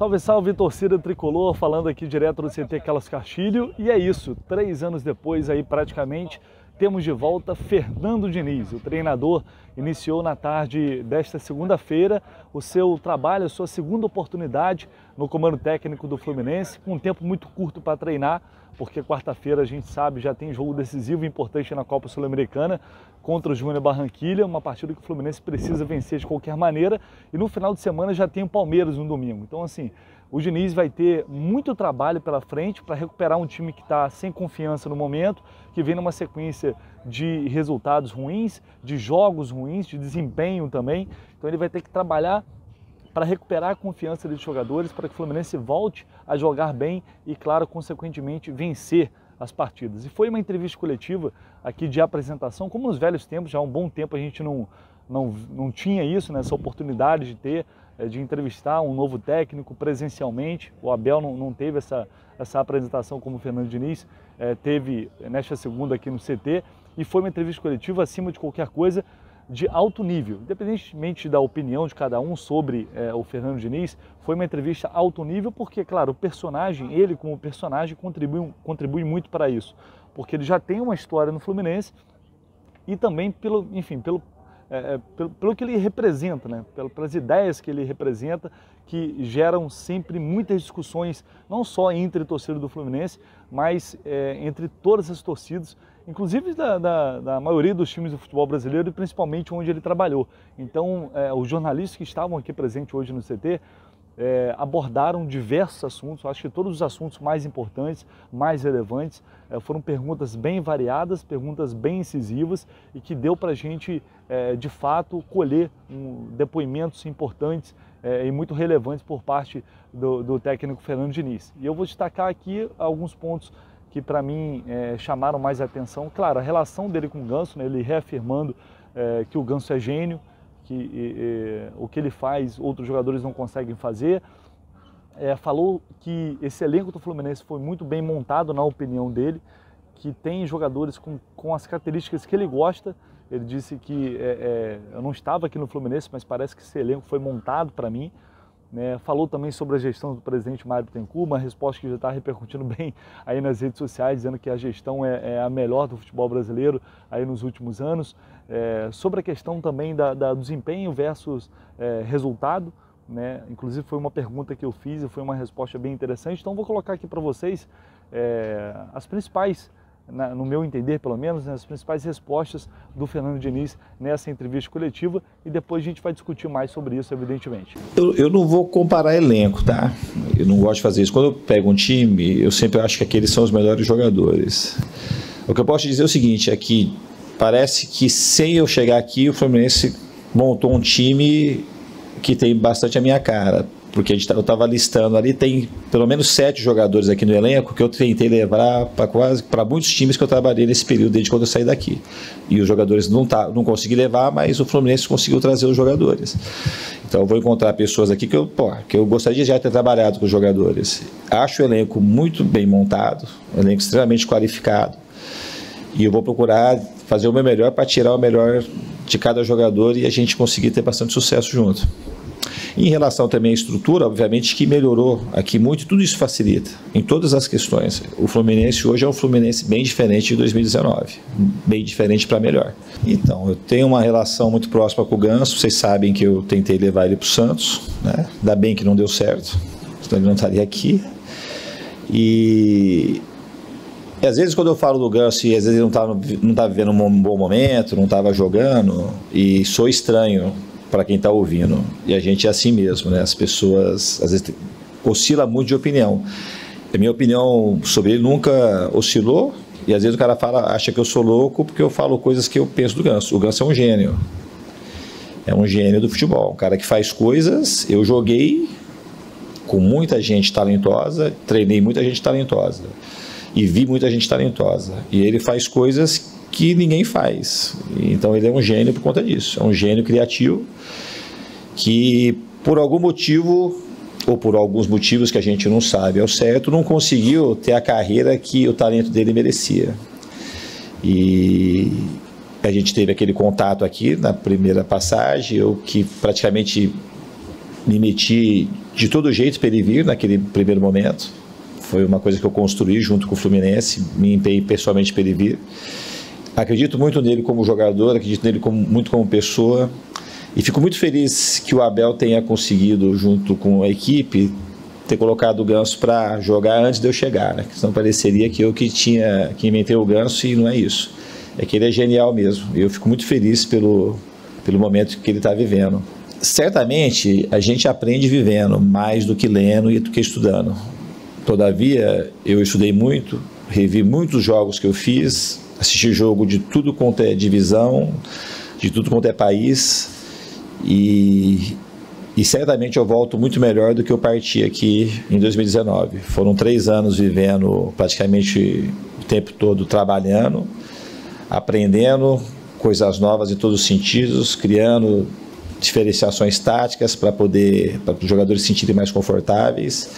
Salve, salve, torcida tricolor, falando aqui direto do CT Carlos Castilho. E é isso, três anos depois aí praticamente, temos de volta Fernando Diniz. O treinador iniciou na tarde desta segunda-feira o seu trabalho, a sua segunda oportunidade no comando técnico do Fluminense, com um tempo muito curto para treinar, porque quarta-feira a gente sabe já tem jogo decisivo e importante na Copa Sul-Americana contra o Júnior Barranquilha, uma partida que o Fluminense precisa vencer de qualquer maneira, e no final de semana já tem o Palmeiras no domingo. Então assim, o Diniz vai ter muito trabalho pela frente para recuperar um time que está sem confiança no momento, que vem numa sequência de resultados ruins, de jogos ruins, de desempenho também. Então ele vai ter que trabalhar para recuperar a confiança dos jogadores, para que o Fluminense volte a jogar bem e, claro, consequentemente, vencer as partidas. E foi uma entrevista coletiva aqui de apresentação, como nos velhos tempos, já há um bom tempo a gente não, não, não tinha isso, né, essa oportunidade de ter, de entrevistar um novo técnico presencialmente. O Abel não, não teve essa, essa apresentação como o Fernando Diniz é, teve nesta segunda aqui no CT, e foi uma entrevista coletiva acima de qualquer coisa, de alto nível. Independentemente da opinião de cada um sobre é, o Fernando Diniz, foi uma entrevista alto nível porque, claro, o personagem, ele como personagem, contribui, contribui muito para isso. Porque ele já tem uma história no Fluminense e também pelo, enfim, pelo, é, é pelo, pelo, que ele representa, né? pelas ideias que ele representa, que geram sempre muitas discussões, não só entre torcida do Fluminense, mas é, entre todas as torcidas inclusive da, da, da, maioria dos times do futebol brasileiro e principalmente onde ele trabalhou. Então, é, os jornalistas que estavam aqui presentes hoje no CT é, abordaram diversos assuntos, acho que todos os assuntos mais importantes, mais relevantes, é, foram perguntas bem variadas, perguntas bem incisivas e que deu para a gente, é, de fato, colher um, depoimentos importantes é, e muito relevantes por parte do, do técnico Fernando Diniz. E eu vou destacar aqui alguns pontos que para mim é, chamaram mais atenção. Claro, a relação dele com o Ganso, né, ele reafirmando é, que o Ganso é gênio, que o que ele faz outros jogadores não conseguem fazer. É, falou que esse elenco do Fluminense foi muito bem montado, na opinião dele, que tem jogadores com, com as características que ele gosta. Ele disse que é, é, eu não estava aqui no Fluminense, mas parece que esse elenco foi montado para mim. Né? Falou também sobre a gestão do presidente Mário Bittencourt, uma resposta que já está repercutindo bem aí nas redes sociais, dizendo que a gestão é, é a melhor do futebol brasileiro aí nos últimos anos. É, sobre a questão também da, da do desempenho versus é, resultado, né? inclusive foi uma pergunta que eu fiz e foi uma resposta bem interessante. Então vou colocar aqui para vocês é, as principais na, no meu entender, pelo menos, né, as principais respostas do Fernando Diniz nessa entrevista coletiva e depois a gente vai discutir mais sobre isso, evidentemente. Eu, eu não vou comparar elenco, tá? Eu não gosto de fazer isso. Quando eu pego um time, eu sempre acho que aqueles são os melhores jogadores. O que eu posso dizer é o seguinte, é que parece que sem eu chegar aqui, o Fluminense montou um time que tem bastante a minha cara porque a gente, tá, eu estava listando ali, tem pelo menos sete jogadores aqui no elenco que eu tentei levar para quase para muitos times que eu trabalhei nesse período desde quando eu saí daqui. E os jogadores não tá, não consegui levar, mas o Fluminense conseguiu trazer os jogadores. Então eu vou encontrar pessoas aqui que eu, pô, que eu gostaria de já ter trabalhado com os jogadores. Acho o elenco muito bem montado, um elenco extremamente qualificado. E eu vou procurar fazer o meu melhor para tirar o melhor de cada jogador e a gente conseguir ter bastante sucesso junto. Em relação também à estrutura, obviamente que melhorou aqui muito, tudo isso facilita em todas as questões. O Fluminense hoje é um Fluminense bem diferente de 2019, bem diferente para melhor. Então, eu tenho uma relação muito próxima com o Ganso, vocês sabem que eu tentei levar ele para o Santos, né? ainda bem que não deu certo, senão ele não estaria aqui. E e às vezes quando eu falo do Ganso e às vezes ele não estava não tá vivendo um bom momento, não estava jogando, e sou estranho para quem está ouvindo. E a gente é assim mesmo, né? As pessoas às vezes oscila muito de opinião. A minha opinião sobre ele nunca oscilou. E às vezes o cara fala, acha que eu sou louco porque eu falo coisas que eu penso do Ganso. O Ganso é um gênio. É um gênio do futebol. Um cara que faz coisas. Eu joguei com muita gente talentosa, treinei muita gente talentosa. E vi muita gente talentosa. E ele faz coisas que ninguém faz. Então ele é um gênio por conta disso. É um gênio criativo que, por algum motivo, ou por alguns motivos que a gente não sabe ao certo, não conseguiu ter a carreira que o talento dele merecia. E a gente teve aquele contato aqui na primeira passagem, eu que praticamente me meti de todo jeito para ele vir naquele primeiro momento. Foi uma coisa que eu construí junto com o Fluminense, me empenhei pessoalmente para ele vir. Acredito muito nele como jogador, acredito nele como, muito como pessoa. E fico muito feliz que o Abel tenha conseguido, junto com a equipe, ter colocado o Ganso para jogar antes de eu chegar, né? Senão pareceria que eu que tinha que inventei o Ganso e não é isso. É que ele é genial mesmo. E eu fico muito feliz pelo, pelo momento que ele está vivendo. Certamente a gente aprende vivendo mais do que lendo e do que estudando. Todavia, eu estudei muito, revi muitos jogos que eu fiz, assisti jogo de tudo quanto é divisão, de tudo quanto é país, e, e certamente eu volto muito melhor do que eu parti aqui em 2019. Foram três anos vivendo praticamente o tempo todo trabalhando, aprendendo coisas novas em todos os sentidos, criando diferenciações táticas para poder para os jogadores se sentirem mais confortáveis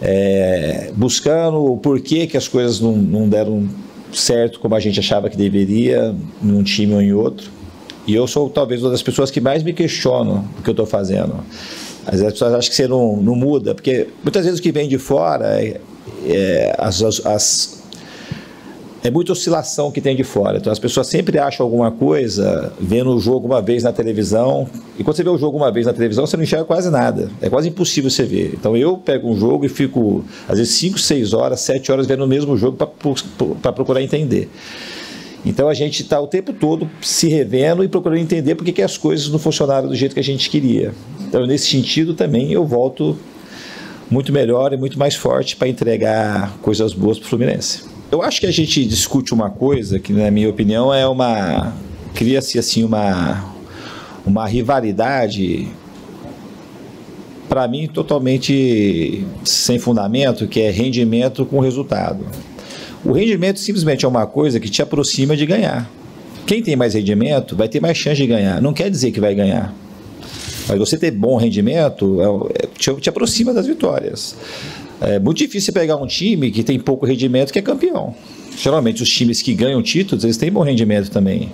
é, buscando o porquê que as coisas não, não deram certo como a gente achava que deveria num time ou em outro. E eu sou talvez uma das pessoas que mais me questionam o que eu estou fazendo. Às vezes as pessoas acham que você não, não muda, porque muitas vezes o que vem de fora, é, é, as, as, as é muita oscilação que tem de fora. Então as pessoas sempre acham alguma coisa vendo o jogo uma vez na televisão. E quando você vê o jogo uma vez na televisão, você não enxerga quase nada. É quase impossível você ver. Então eu pego um jogo e fico, às vezes, 5, 6 horas, 7 horas vendo o mesmo jogo para procurar entender. Então a gente está o tempo todo se revendo e procurando entender por que, as coisas não funcionaram do jeito que a gente queria. Então, nesse sentido, também eu volto muito melhor e muito mais forte para entregar coisas boas para o Fluminense. Eu acho que a gente discute uma coisa que, na minha opinião, é uma. cria-se assim uma, uma rivalidade, para mim, totalmente sem fundamento, que é rendimento com resultado. O rendimento simplesmente é uma coisa que te aproxima de ganhar. Quem tem mais rendimento vai ter mais chance de ganhar. Não quer dizer que vai ganhar. Mas você ter bom rendimento é, é, te, te aproxima das vitórias. É muito difícil pegar um time que tem pouco rendimento que é campeão. Geralmente os times que ganham títulos, eles têm bom rendimento também.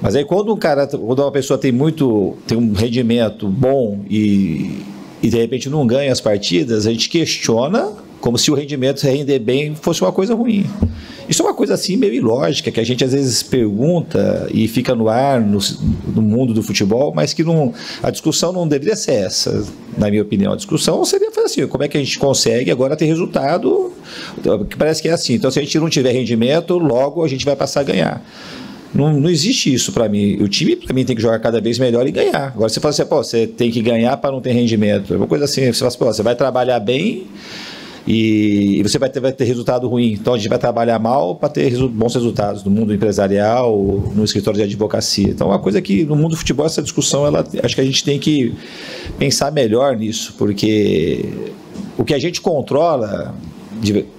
Mas aí quando um cara, quando uma pessoa tem muito, tem um rendimento bom e, e de repente não ganha as partidas, a gente questiona como se o rendimento render bem fosse uma coisa ruim. Isso é uma coisa assim meio ilógica, que a gente às vezes pergunta e fica no ar no, no, mundo do futebol, mas que não, a discussão não deveria ser essa, na minha opinião. A discussão seria assim, como é que a gente consegue agora ter resultado, que parece que é assim. Então, se a gente não tiver rendimento, logo a gente vai passar a ganhar. Não, não existe isso para mim. O time, para mim, tem que jogar cada vez melhor e ganhar. Agora, você fala assim, pô, você tem que ganhar para não ter rendimento. É uma coisa assim, você fala assim, pô, você vai trabalhar bem e, você vai ter, vai ter resultado ruim. Então a gente vai trabalhar mal para ter resu bons resultados no mundo empresarial, no escritório de advocacia. Então, uma coisa que no mundo do futebol, essa discussão, ela, acho que a gente tem que pensar melhor nisso, porque o que a gente controla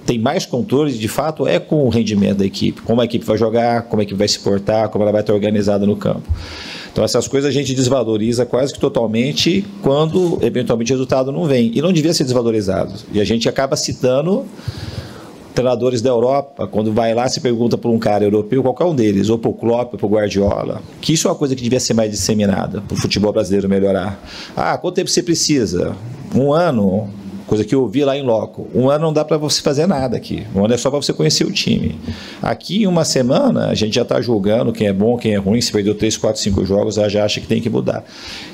tem mais controle, de fato, é com o rendimento da equipe. Como a equipe vai jogar, como a equipe vai se portar, como ela vai estar organizada no campo. Então essas coisas a gente desvaloriza quase que totalmente quando eventualmente o resultado não vem. E não devia ser desvalorizado. E a gente acaba citando treinadores da Europa, quando vai lá se pergunta por um cara europeu, qualquer um deles, ou para o Klopp, ou para o Guardiola, que isso é uma coisa que devia ser mais disseminada para o futebol brasileiro melhorar. Ah, quanto tempo você precisa? Um ano? Coisa que eu ouvi lá em loco. Um ano não dá para você fazer nada aqui. Um ano é só para você conhecer o time. Aqui, em uma semana, a gente já está julgando quem é bom, quem é ruim. Se perdeu 3, 4, 5 jogos, já acha que tem que mudar.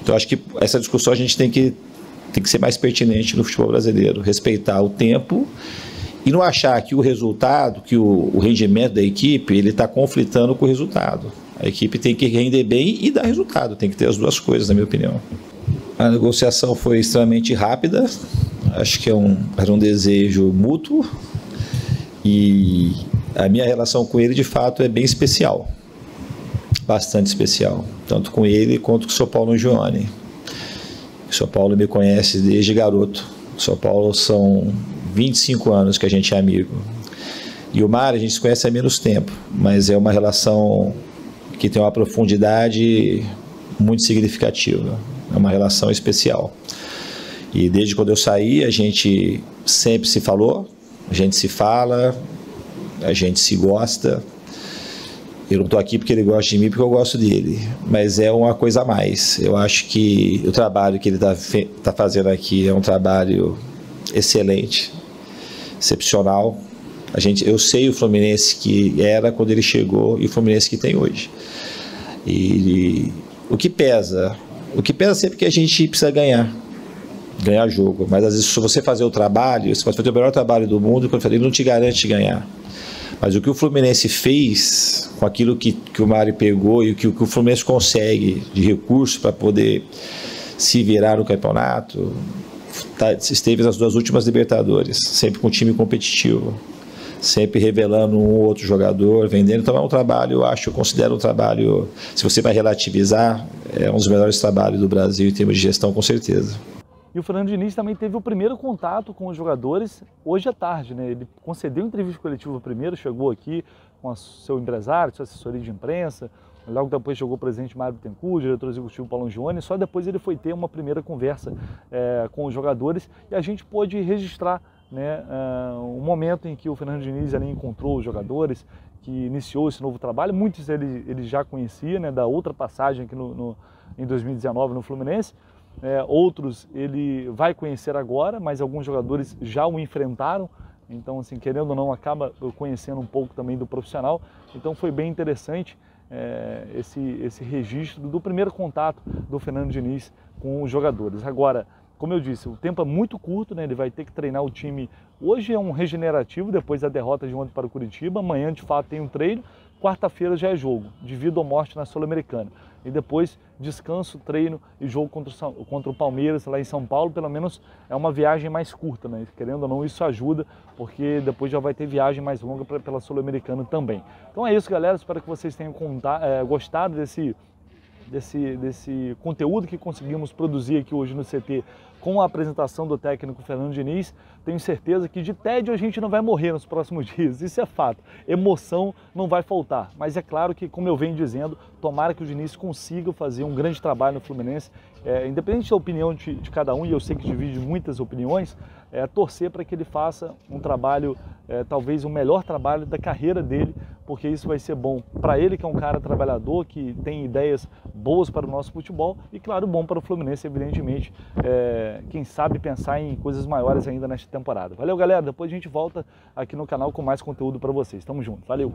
Então, acho que essa discussão a gente tem que, tem que ser mais pertinente no futebol brasileiro. Respeitar o tempo e não achar que o resultado, que o, o rendimento da equipe, ele está conflitando com o resultado. A equipe tem que render bem e dar resultado. Tem que ter as duas coisas, na minha opinião. A negociação foi extremamente rápida, acho que é um, era um desejo mútuo e a minha relação com ele de fato é bem especial, bastante especial, tanto com ele quanto com o São Paulo Giovanni. O São Paulo me conhece desde garoto. O São Paulo são 25 anos que a gente é amigo. E o Mar a gente se conhece há menos tempo, mas é uma relação que tem uma profundidade muito significativa. É uma relação especial. E desde quando eu saí, a gente sempre se falou, a gente se fala, a gente se gosta. Eu não estou aqui porque ele gosta de mim, porque eu gosto dele. Mas é uma coisa a mais. Eu acho que o trabalho que ele está tá fazendo aqui é um trabalho excelente, excepcional. A gente, eu sei o Fluminense que era quando ele chegou e o Fluminense que tem hoje. E, e o que pesa? O que pesa sempre que a gente precisa ganhar ganhar jogo. Mas às vezes, se você fazer o trabalho, você pode fazer o melhor trabalho do mundo, falei, não te garante ganhar. Mas o que o Fluminense fez com aquilo que, que o Mário pegou e o que, o que o Fluminense consegue de recursos para poder se virar no campeonato, tá, esteve nas duas últimas Libertadores, sempre com um time competitivo, sempre revelando um ou outro jogador, vendendo. Então é um trabalho, eu acho, eu considero um trabalho, se você vai relativizar, é um dos melhores trabalhos do Brasil em termos de gestão, com certeza. E o Fernando Diniz também teve o primeiro contato com os jogadores hoje à tarde, né? Ele concedeu entrevista coletiva primeiro, chegou aqui com seu empresário, sua assessoria de imprensa, logo depois chegou o presidente Mário Bittencourt, diretor executivo Paulo Gione, só depois ele foi ter uma primeira conversa é, com os jogadores e a gente pôde registrar né, uh, o momento em que o Fernando Diniz ali encontrou os jogadores, que iniciou esse novo trabalho, muitos ele, ele já conhecia, né, da outra passagem aqui no, no em 2019 no Fluminense, é, outros ele vai conhecer agora, mas alguns jogadores já o enfrentaram. Então, assim, querendo ou não, acaba conhecendo um pouco também do profissional. Então, foi bem interessante é, esse, esse registro do primeiro contato do Fernando Diniz com os jogadores. Agora, como eu disse, o tempo é muito curto, né? ele vai ter que treinar o time. Hoje é um regenerativo, depois da derrota de ontem para o Curitiba. Amanhã, de fato, tem um treino. Quarta-feira já é jogo, de vida ou morte na Sul-Americana e depois descanso, treino e jogo contra o, contra o Palmeiras lá em São Paulo, pelo menos é uma viagem mais curta, né? Querendo ou não, isso ajuda, porque depois já vai ter viagem mais longa pra, pela Sul-Americana também. Então é isso, galera. Espero que vocês tenham contar, é, gostado desse, desse, desse conteúdo que conseguimos produzir aqui hoje no CT com a apresentação do técnico Fernando Diniz. Tenho certeza que de tédio a gente não vai morrer nos próximos dias, isso é fato. Emoção não vai faltar, mas é claro que, como eu venho dizendo, tomara que o Diniz consiga fazer um grande trabalho no Fluminense, é, independente da opinião de, de, cada um, e eu sei que divide muitas opiniões, é, torcer para que ele faça um trabalho, é, talvez o melhor trabalho da carreira dele, porque isso vai ser bom para ele, que é um cara trabalhador, que tem ideias boas para o nosso futebol, e claro, bom para o Fluminense, evidentemente. É, quem sabe pensar em coisas maiores ainda nesta temporada. Valeu, galera. Depois a gente volta aqui no canal com mais conteúdo para vocês. Tamo junto. Valeu.